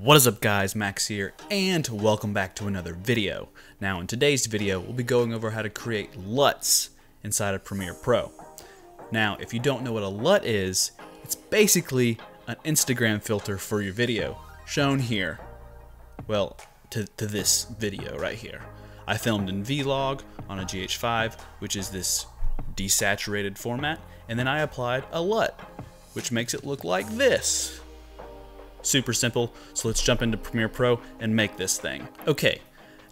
What is up guys, Max here, and welcome back to another video. Now in today's video, we'll be going over how to create LUTs inside of Premiere Pro. Now, if you don't know what a LUT is, it's basically an Instagram filter for your video, shown here. Well, to, to this video right here. I filmed in Vlog on a GH5, which is this desaturated format, and then I applied a LUT, which makes it look like this. Super simple, so let's jump into Premiere Pro and make this thing. Okay,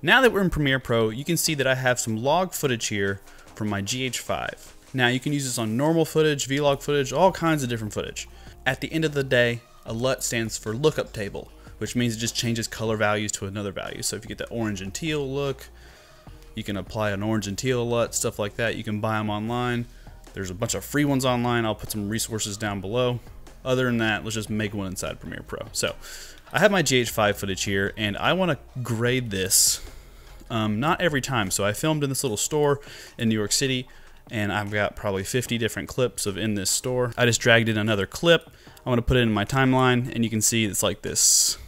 now that we're in Premiere Pro, you can see that I have some log footage here from my GH5. Now you can use this on normal footage, vlog footage, all kinds of different footage. At the end of the day, a LUT stands for lookup table, which means it just changes color values to another value. So if you get the orange and teal look, you can apply an orange and teal LUT, stuff like that. You can buy them online. There's a bunch of free ones online. I'll put some resources down below. Other than that, let's just make one inside Premiere Pro. So I have my GH5 footage here and I want to grade this um, not every time. So I filmed in this little store in New York City and I've got probably 50 different clips of in this store. I just dragged in another clip. I'm going to put it in my timeline and you can see it's like this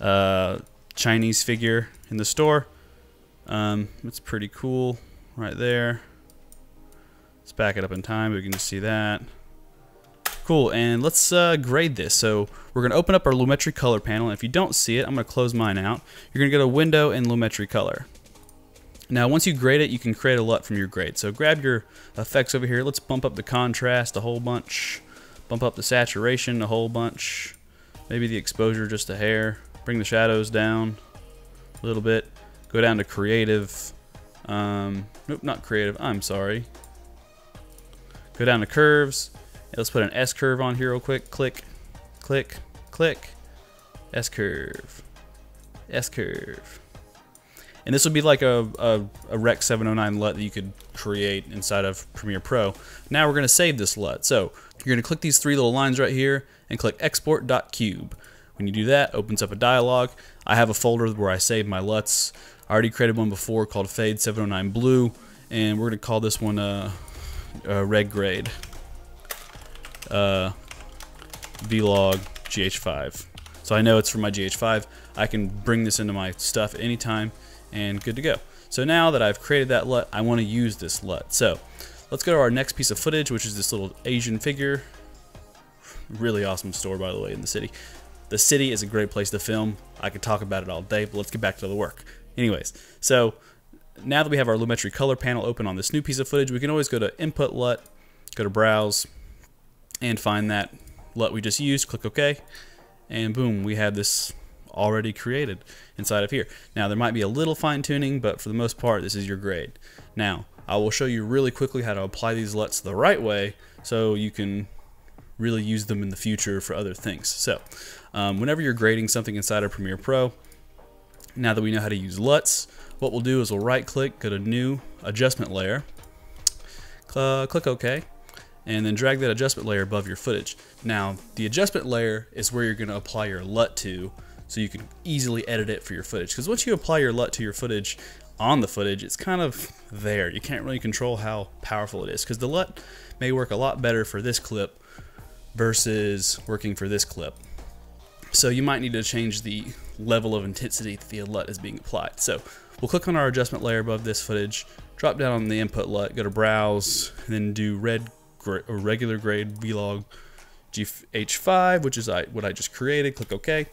uh, Chinese figure in the store. Um, it's pretty cool right there. Let's back it up in time. We can just see that. Cool, and let's uh, grade this. So we're going to open up our Lumetri color panel, and if you don't see it, I'm going to close mine out. You're going to get a window in Lumetri color. Now, once you grade it, you can create a LUT from your grade. So grab your effects over here. Let's bump up the contrast a whole bunch. Bump up the saturation a whole bunch. Maybe the exposure just a hair. Bring the shadows down a little bit. Go down to creative. Um, nope, not creative. I'm sorry. Go down to curves Let's put an S curve on here real quick. Click, click, click. S curve, S curve. And this would be like a, a, a Rec 709 LUT that you could create inside of Premiere Pro. Now we're going to save this LUT. So you're going to click these three little lines right here and click export.cube. When you do that, opens up a dialog. I have a folder where I save my LUTs. I already created one before called Fade 709 Blue, and we're going to call this one a, a Red Grade uh, Vlog GH5. So I know it's for my GH5. I can bring this into my stuff anytime and good to go. So now that I've created that LUT, I want to use this LUT. So let's go to our next piece of footage, which is this little Asian figure. Really awesome store, by the way, in the city. The city is a great place to film. I could talk about it all day, but let's get back to the work. Anyways, so now that we have our Lumetri color panel open on this new piece of footage, we can always go to Input LUT, go to Browse, and find that LUT we just used, click OK, and boom, we have this already created inside of here. Now there might be a little fine tuning, but for the most part, this is your grade. Now, I will show you really quickly how to apply these LUTs the right way so you can really use them in the future for other things. So, um, whenever you're grading something inside of Premiere Pro, now that we know how to use LUTs, what we'll do is we'll right click, go to New Adjustment Layer, click OK, and then drag that adjustment layer above your footage. Now, the adjustment layer is where you're going to apply your LUT to, so you can easily edit it for your footage. Because once you apply your LUT to your footage on the footage, it's kind of there. You can't really control how powerful it is, because the LUT may work a lot better for this clip versus working for this clip. So you might need to change the level of intensity that the LUT is being applied. So we'll click on our adjustment layer above this footage, drop down on the input LUT, go to browse, and then do red a regular grade vlog GH5, which is what I just created. Click OK.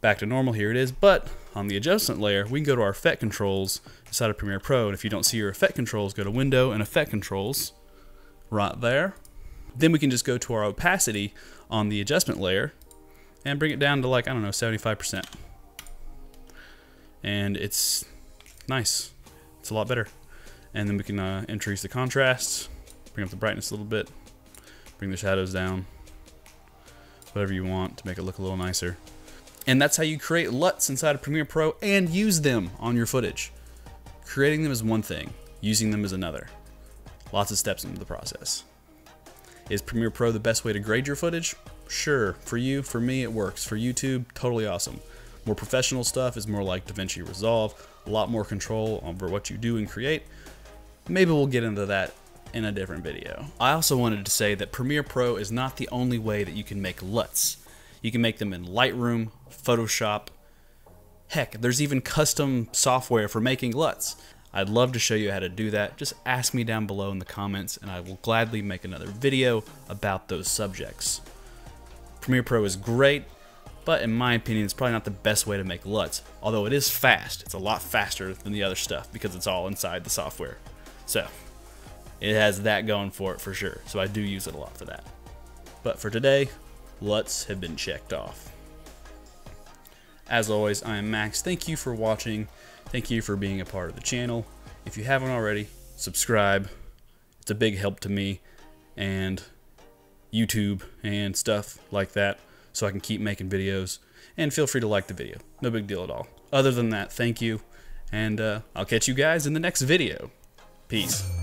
Back to normal, here it is. But on the adjustment layer, we can go to our effect controls inside of Premiere Pro. And if you don't see your effect controls, go to Window and Effect Controls right there. Then we can just go to our opacity on the adjustment layer and bring it down to like, I don't know, 75%. And it's nice. It's a lot better. And then we can uh, increase the contrast Bring up the brightness a little bit. Bring the shadows down. Whatever you want to make it look a little nicer. And that's how you create LUTs inside of Premiere Pro and use them on your footage. Creating them is one thing, using them is another. Lots of steps into the process. Is Premiere Pro the best way to grade your footage? Sure. For you, for me, it works. For YouTube, totally awesome. More professional stuff is more like DaVinci Resolve, a lot more control over what you do and create. Maybe we'll get into that in a different video. I also wanted to say that Premiere Pro is not the only way that you can make LUTs. You can make them in Lightroom, Photoshop. Heck, there's even custom software for making LUTs. I'd love to show you how to do that. Just ask me down below in the comments and I will gladly make another video about those subjects. Premiere Pro is great, but in my opinion, it's probably not the best way to make LUTs. Although it is fast. It's a lot faster than the other stuff because it's all inside the software. So, it has that going for it for sure. So I do use it a lot for that. But for today, LUTs have been checked off. As always, I am Max. Thank you for watching. Thank you for being a part of the channel. If you haven't already, subscribe. It's a big help to me and YouTube and stuff like that so I can keep making videos. And feel free to like the video. No big deal at all. Other than that, thank you. And uh, I'll catch you guys in the next video. Peace.